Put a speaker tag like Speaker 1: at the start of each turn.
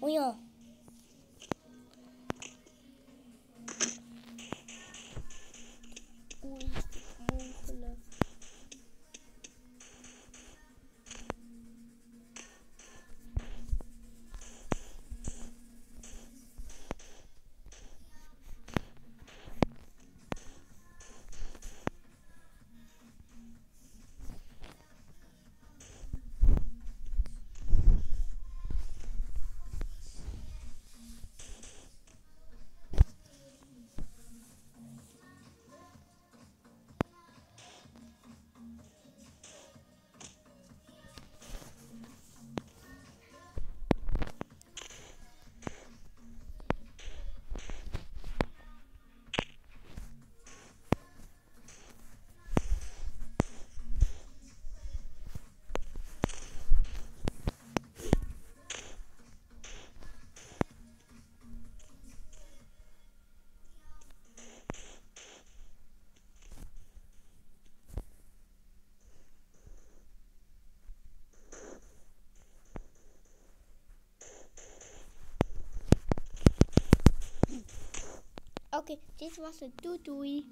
Speaker 1: 我有。Okay, this was a doo-doo.